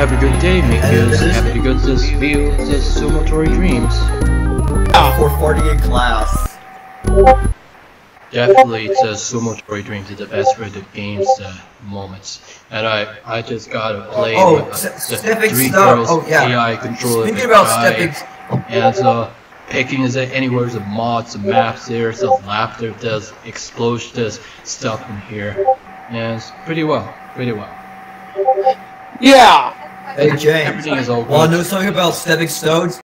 have a good day, Mikus. Happy to go to this view the Sumotori Dreams. Yeah, 440 in class. Definitely, the Sumotori Dreams is the best rated games uh, moments. And I, I just gotta play Oh, with s- uh, the three stone. girls Oh, yeah. AI controller. Speaking about guy, stepping, and uh, picking is it anywhere the mods, the maps, there's the laughter, there's explosion, there's stuff in here. And it's pretty well, pretty well. Yeah. Hey James, Everything is all wanna good. know something about stepping stones?